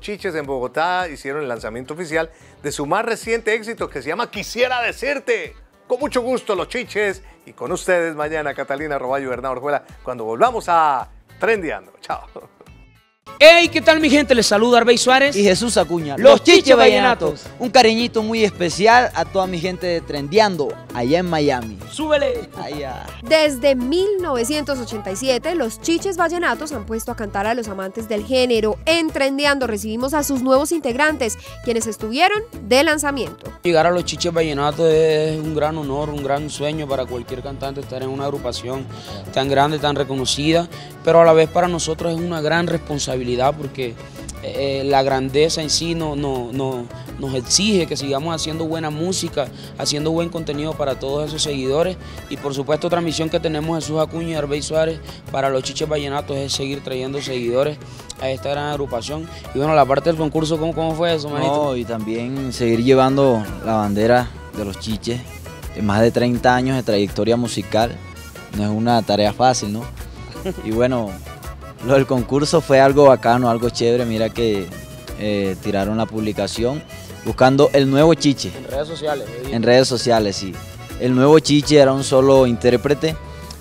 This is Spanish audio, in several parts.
Chiches en Bogotá hicieron el lanzamiento oficial de su más reciente éxito que se llama Quisiera decirte. Con mucho gusto los Chiches y con ustedes mañana Catalina Roballo y Bernardo Orjuela cuando volvamos a Trendiando. Chao. Hey, ¿qué tal mi gente? Les saluda Arbey Suárez y Jesús Acuña. Los, Chiches Vallenatos. Un cariñito muy especial a toda mi gente de Trendeando allá en Miami. ¡Súbele! Allá. Desde 1987, los Chiches Vallenatos han puesto a cantar a los amantes del género. En Trendeando recibimos a sus nuevos integrantes, quienes estuvieron de lanzamiento. Llegar a los Chiches Vallenatos es un gran honor, un gran sueño para cualquier cantante estar en una agrupación tan grande, tan reconocida, pero a la vez para nosotros es una gran responsabilidad porque eh, la grandeza en sí no, no, nos exige que sigamos haciendo buena música, haciendo buen contenido para todos esos seguidores y por supuesto otra misión que tenemos Jesús Acuña y Arbey Suárez para los Chiches Vallenatos es seguir trayendo seguidores a esta gran agrupación y bueno, la parte del concurso, ¿cómo, cómo fue eso, manito? No, y también seguir llevando la bandera de los Chiches de más de 30 años de trayectoria musical, no es una tarea fácil, ¿no? Y bueno, lo del concurso fue algo bacano, algo chévere. Mira que eh, tiraron la publicación buscando el nuevo Chiche. En redes sociales. En redes sociales, sí. El nuevo Chiche era un solo intérprete.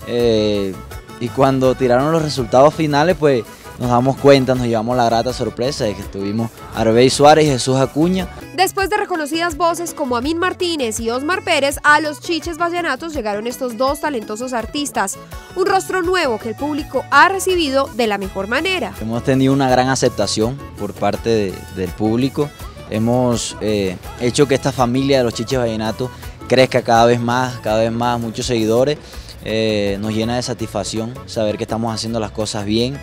Eh, y cuando tiraron los resultados finales, pues nos damos cuenta, nos llevamos la grata sorpresa de que estuvimos Arbey Suárez y Jesús Acuña. Después de reconocidas voces como Amin Martínez y Osmar Pérez, a los Chiches Vallenatos llegaron estos dos talentosos artistas. Un rostro nuevo que el público ha recibido de la mejor manera. Hemos tenido una gran aceptación por parte del público. Hemos eh, hecho que esta familia de los Chiches Vallenatos crezca cada vez más, cada vez más, muchos seguidores. Eh, nos llena de satisfacción saber que estamos haciendo las cosas bien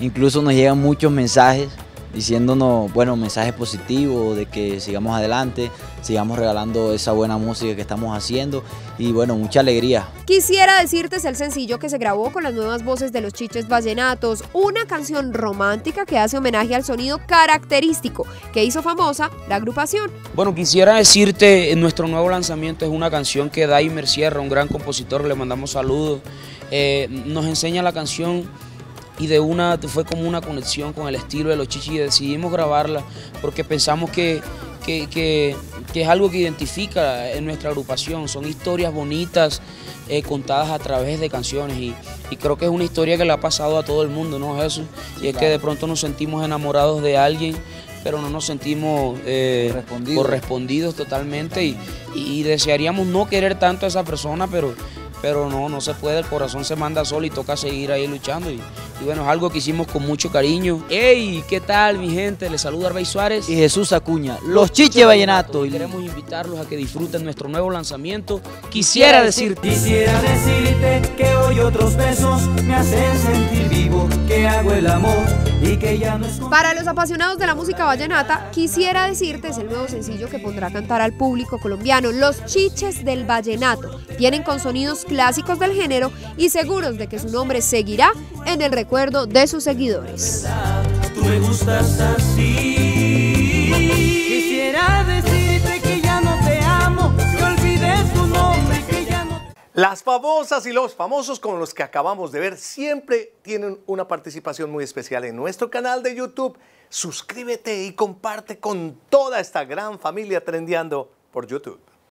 Incluso nos llegan muchos mensajes diciéndonos, bueno, mensajes positivos de que sigamos adelante, sigamos regalando esa buena música que estamos haciendo y bueno, mucha alegría. Quisiera decirte es el sencillo que se grabó con las nuevas voces de los Chiches Vallenatos, una canción romántica que hace homenaje al sonido característico que hizo famosa la agrupación. Bueno, quisiera decirte, nuestro nuevo lanzamiento es una canción que Daimer Sierra, un gran compositor, le mandamos saludos, eh, nos enseña la canción y de una fue como una conexión con el estilo de los chichis y decidimos grabarla porque pensamos que, que, es algo que identifica en nuestra agrupación, son historias bonitas eh, contadas a través de canciones y, creo que es una historia que le ha pasado a todo el mundo, ¿no Jesús? y es que de pronto nos sentimos enamorados de alguien pero no nos sentimos eh, correspondidos. totalmente y, y, desearíamos no querer tanto a esa persona, pero pero no, no se puede, el corazón se manda solo y toca seguir ahí luchando. Y, bueno, es algo que hicimos con mucho cariño. ¡Hey! ¿Qué tal, mi gente? Les saluda Arbey Suárez. Y Jesús Acuña, los Chiche Vallenato. Y queremos invitarlos a que disfruten nuestro nuevo lanzamiento. Quisiera decirte. Quisiera decirte que hoy otros besos me hacen sentir vivo, que hago el amor y que ya no es... Para los apasionados de la música vallenata, quisiera decirte es el nuevo sencillo que pondrá a cantar al público colombiano. Los Chiches del Vallenato. Tienen con sonidos clásicos del género y seguros de que su nombre seguirá en el recuerdo de sus seguidores. Las famosas y los famosos con los que acabamos de ver siempre tienen una participación muy especial en nuestro canal de YouTube. Suscríbete y comparte con toda esta gran familia trendeando por YouTube.